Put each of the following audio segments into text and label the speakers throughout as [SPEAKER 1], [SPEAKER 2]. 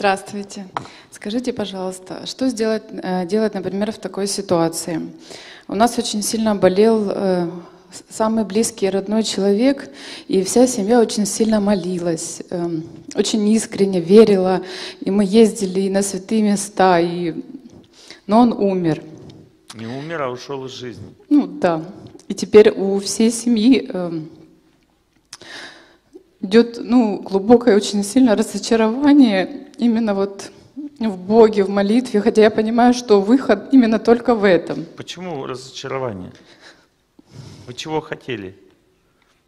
[SPEAKER 1] Здравствуйте. Скажите, пожалуйста, что сделать, э, делать, например, в такой ситуации? У нас очень сильно болел э, самый близкий родной человек, и вся семья очень сильно молилась, э, очень искренне верила, и мы ездили и на святые места, и... но он умер.
[SPEAKER 2] Не умер, а ушел из жизни.
[SPEAKER 1] Ну да. И теперь у всей семьи э, идет ну, глубокое очень сильное разочарование именно вот в Боге, в молитве, хотя я понимаю, что выход именно только в этом.
[SPEAKER 2] Почему разочарование? Вы чего хотели?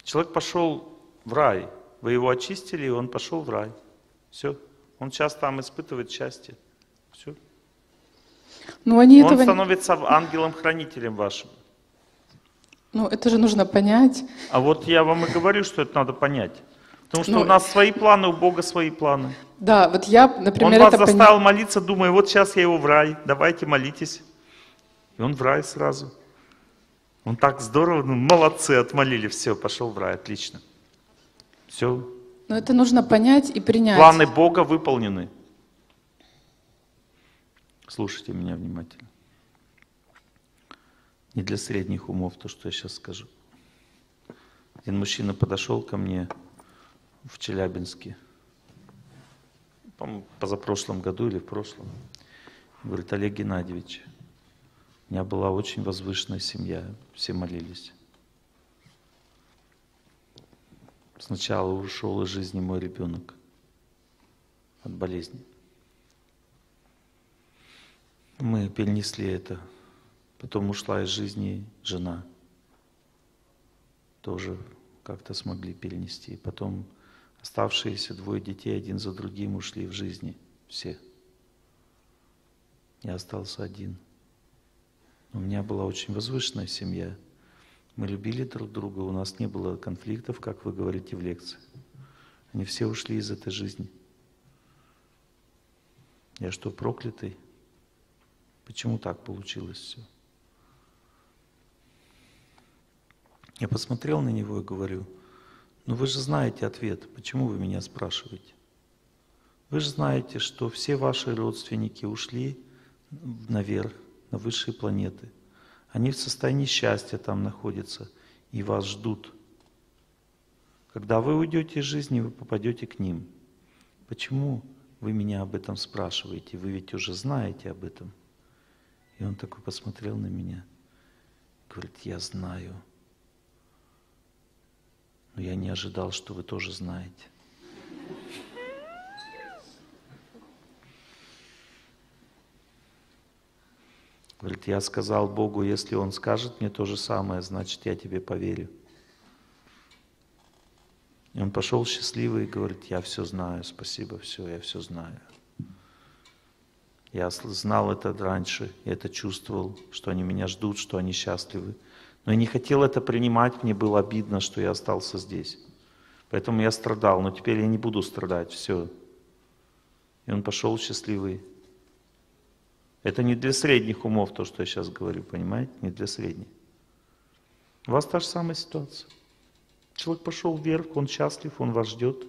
[SPEAKER 2] Человек пошел в рай, вы его очистили, и он пошел в рай. Все. Он сейчас там испытывает счастье. Все.
[SPEAKER 1] Но они
[SPEAKER 2] он
[SPEAKER 1] этого...
[SPEAKER 2] становится ангелом-хранителем вашим.
[SPEAKER 1] Ну, это же нужно понять.
[SPEAKER 2] А вот я вам и говорю, что это надо понять. Потому что
[SPEAKER 1] Ну,
[SPEAKER 2] у нас свои планы, у Бога свои планы.
[SPEAKER 1] Да, вот я, например,
[SPEAKER 2] он вас
[SPEAKER 1] это
[SPEAKER 2] заставил
[SPEAKER 1] поня-
[SPEAKER 2] молиться, думая, вот сейчас я его в рай, давайте молитесь. И он в рай сразу. Он так здорово, ну молодцы, отмолили, все, пошел в рай, отлично. Все,
[SPEAKER 1] Но это нужно понять и принять.
[SPEAKER 2] планы Бога выполнены. Слушайте меня внимательно. Не для средних умов то, что я сейчас скажу. Один мужчина подошел ко мне в Челябинске, по-моему, позапрошлом году или в прошлом. Говорит, Олег Геннадьевич, у меня была очень возвышенная семья, все молились. Сначала ушел из жизни мой ребенок от болезни. Мы перенесли это. Потом ушла из жизни жена. Тоже как-то смогли перенести. Потом оставшиеся двое детей один за другим ушли в жизни. Все. Я остался один. У меня была очень возвышенная семья. Мы любили друг друга, у нас не было конфликтов, как вы говорите в лекции. Они все ушли из этой жизни. Я что, проклятый? Почему так получилось все? Я посмотрел на него и говорю, ну вы же знаете ответ, почему вы меня спрашиваете? Вы же знаете, что все ваши родственники ушли наверх, на высшие планеты. Они в состоянии счастья там находятся и вас ждут. Когда вы уйдете из жизни, вы попадете к ним. Почему вы меня об этом спрашиваете? Вы ведь уже знаете об этом. И он такой посмотрел на меня, говорит, я знаю, но я не ожидал, что вы тоже знаете. Говорит, я сказал Богу, если Он скажет мне то же самое, значит, я тебе поверю. И он пошел счастливый и говорит, я все знаю, спасибо, все, я все знаю. Я знал это раньше, я это чувствовал, что они меня ждут, что они счастливы. Но я не хотел это принимать, мне было обидно, что я остался здесь. Поэтому я страдал, но теперь я не буду страдать, все. И он пошел счастливый. Это не для средних умов, то, что я сейчас говорю, понимаете? Не для средних. У вас та же самая ситуация. Человек пошел вверх, он счастлив, он вас ждет.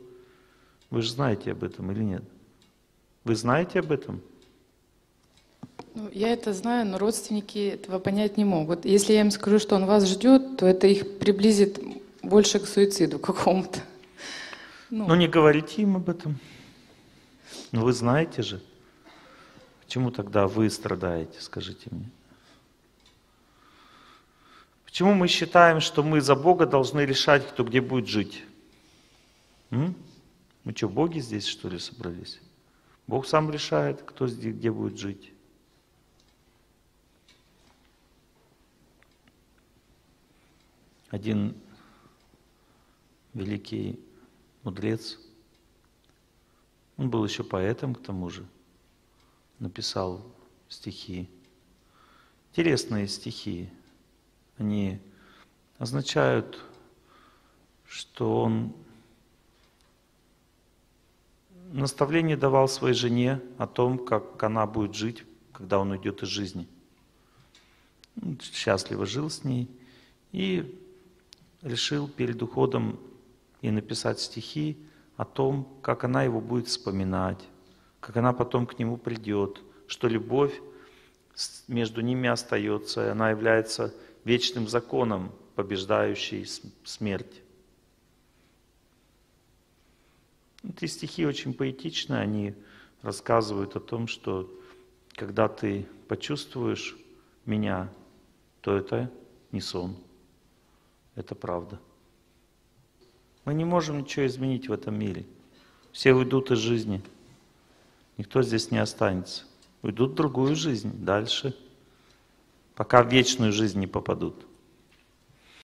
[SPEAKER 2] Вы же знаете об этом или нет? Вы знаете об этом?
[SPEAKER 1] Ну, я это знаю, но родственники этого понять не могут. Если я им скажу, что он вас ждет, то это их приблизит больше к суициду какому-то. Ну,
[SPEAKER 2] Ну не говорите им об этом. Ну вы знаете же. Почему тогда вы страдаете, скажите мне? Почему мы считаем, что мы за Бога должны решать, кто где будет жить? М? Мы что, боги здесь, что ли, собрались? Бог сам решает, кто где будет жить. Один великий мудрец, он был еще поэтом к тому же, написал стихи. Интересные стихи. Они означают, что он наставление давал своей жене о том, как она будет жить, когда он уйдет из жизни. Счастливо жил с ней и решил перед уходом и написать стихи о том, как она его будет вспоминать, как она потом к нему придет, что любовь между ними остается, и она является вечным законом, побеждающий смерть. Эти стихи очень поэтичны, они рассказывают о том, что когда ты почувствуешь меня, то это не сон, это правда. Мы не можем ничего изменить в этом мире. Все уйдут из жизни. Никто здесь не останется. Уйдут в другую жизнь, дальше, пока в вечную жизнь не попадут.